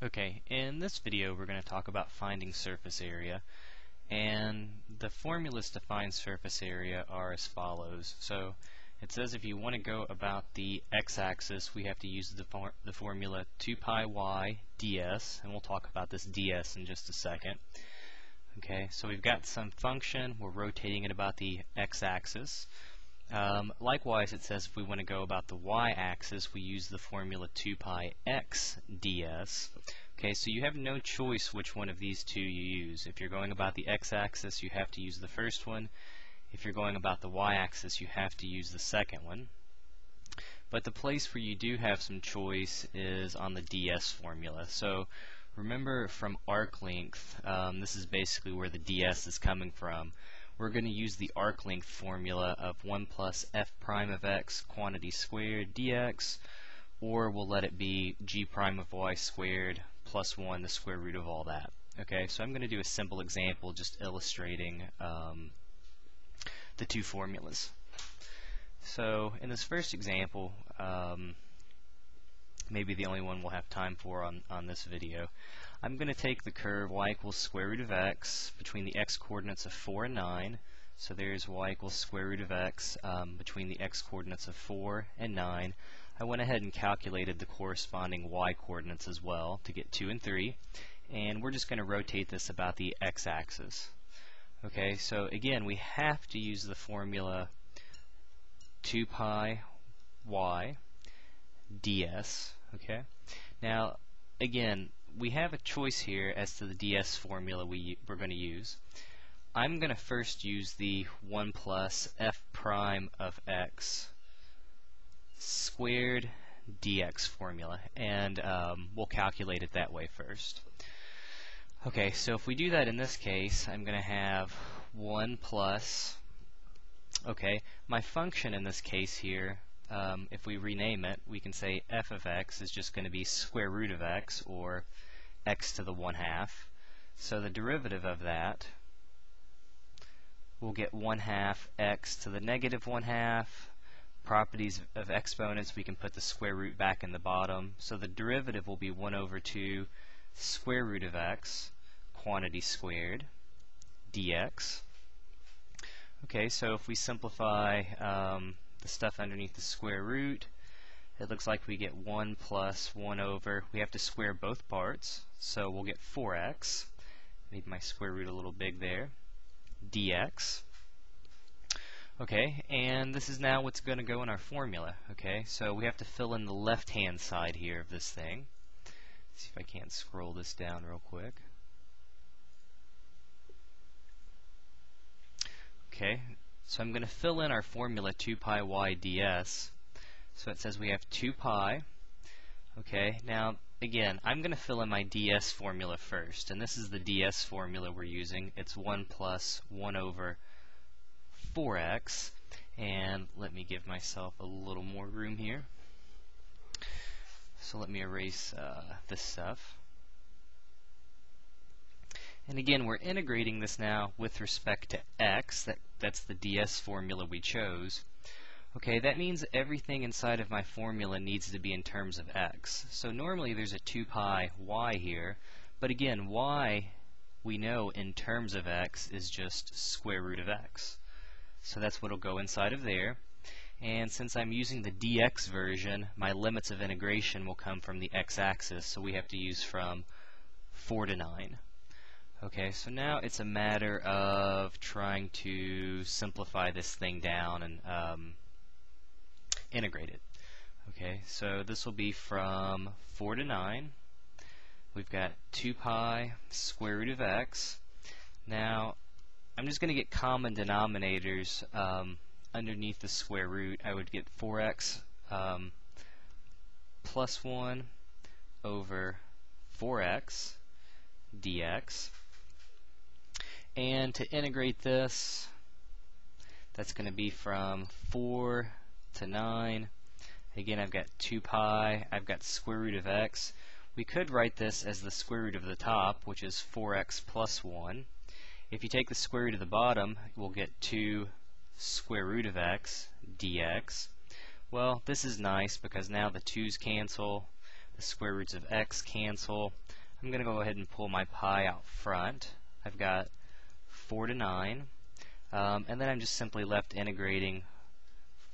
Okay, in this video we're going to talk about finding surface area and the formulas to find surface area are as follows. So it says if you want to go about the x-axis we have to use the, for the formula 2 pi y ds and we'll talk about this ds in just a second. Okay, so we've got some function, we're rotating it about the x-axis. Um, likewise, it says if we want to go about the y-axis, we use the formula 2 pi x ds. Okay, so you have no choice which one of these two you use. If you're going about the x-axis, you have to use the first one. If you're going about the y-axis, you have to use the second one. But the place where you do have some choice is on the ds formula. So remember from arc length, um, this is basically where the ds is coming from we're going to use the arc length formula of 1 plus f prime of x quantity squared dx, or we'll let it be g prime of y squared plus 1 the square root of all that. Okay, so I'm going to do a simple example just illustrating um, the two formulas. So in this first example, um, maybe the only one we'll have time for on, on this video, I'm going to take the curve y equals square root of x between the x coordinates of 4 and 9. So there's y equals square root of x um, between the x coordinates of 4 and 9. I went ahead and calculated the corresponding y coordinates as well to get 2 and 3. And we're just going to rotate this about the x-axis. Okay, so again, we have to use the formula 2 pi y ds. Okay, now again, we have a choice here as to the ds formula we, we're going to use. I'm going to first use the 1 plus f prime of x squared dx formula and um, we'll calculate it that way first. Okay, so if we do that in this case, I'm going to have 1 plus, okay, my function in this case here um, if we rename it, we can say f of x is just going to be square root of x, or x to the 1 half. So the derivative of that we'll get 1 half x to the negative 1 half. Properties of exponents, we can put the square root back in the bottom. So the derivative will be 1 over 2 square root of x, quantity squared, dx. Okay, so if we simplify um, the stuff underneath the square root. It looks like we get 1 plus 1 over, we have to square both parts, so we'll get 4x, made my square root a little big there, dx. Okay, and this is now what's going to go in our formula. Okay, so we have to fill in the left-hand side here of this thing. Let's see if I can't scroll this down real quick. Okay, so I'm going to fill in our formula 2 pi y ds. So it says we have 2 pi. Okay, now again, I'm going to fill in my ds formula first. And this is the ds formula we're using. It's 1 plus 1 over 4x. And let me give myself a little more room here. So let me erase uh, this stuff. And again, we're integrating this now with respect to x, that, that's the ds formula we chose. Okay, that means everything inside of my formula needs to be in terms of x. So normally there's a 2 pi y here, but again, y, we know in terms of x is just square root of x. So that's what will go inside of there. And since I'm using the dx version, my limits of integration will come from the x-axis, so we have to use from 4 to 9. Okay, so now it's a matter of trying to simplify this thing down and um, integrate it. Okay, so this will be from 4 to 9. We've got 2 pi square root of x. Now, I'm just going to get common denominators um, underneath the square root. I would get 4x um, plus 1 over 4x dx. And to integrate this, that's going to be from 4 to 9. Again, I've got 2 pi. I've got square root of x. We could write this as the square root of the top, which is 4x plus 1. If you take the square root of the bottom, we'll get 2 square root of x dx. Well, this is nice because now the 2's cancel. The square roots of x cancel. I'm going to go ahead and pull my pi out front. I've got 4 to 9. Um, and then I'm just simply left integrating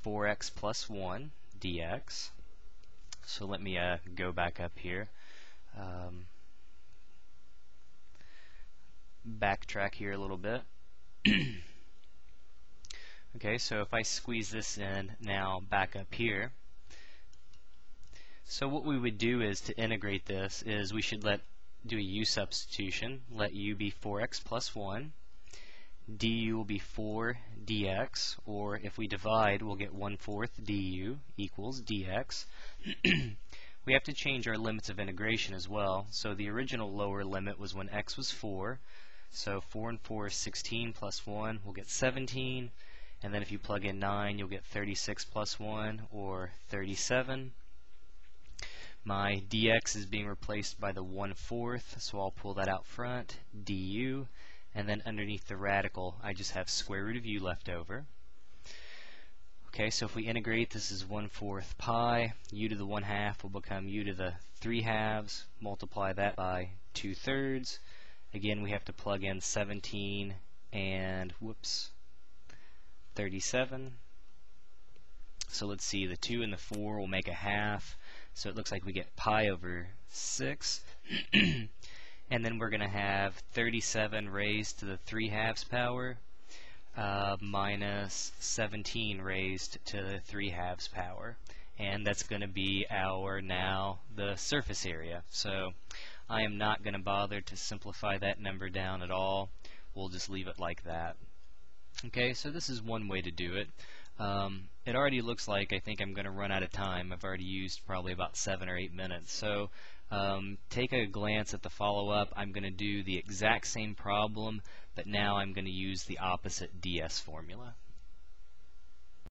4x plus 1 dx. So let me uh, go back up here. Um, backtrack here a little bit. okay, so if I squeeze this in now back up here, so what we would do is to integrate this is we should let do a u substitution, let u be 4x plus 1, du will be 4 dx, or if we divide, we'll get 1 fourth du equals dx. we have to change our limits of integration as well. So the original lower limit was when x was 4. So 4 and 4 is 16 plus 1, we'll get 17. And then if you plug in 9, you'll get 36 plus 1, or 37. My dx is being replaced by the 1 fourth, so I'll pull that out front, du and then underneath the radical I just have square root of u left over. Okay, so if we integrate, this is 1 fourth pi, u to the 1 half will become u to the 3 halves, multiply that by 2 thirds. Again, we have to plug in 17 and, whoops, 37. So let's see, the 2 and the 4 will make a half, so it looks like we get pi over 6. and then we're going to have 37 raised to the 3 halves power uh, minus 17 raised to the 3 halves power. And that's going to be our now the surface area. So I am not going to bother to simplify that number down at all. We'll just leave it like that. Okay so this is one way to do it. Um, it already looks like I think I'm going to run out of time. I've already used probably about seven or eight minutes. So um, take a glance at the follow-up. I'm going to do the exact same problem, but now I'm going to use the opposite DS formula.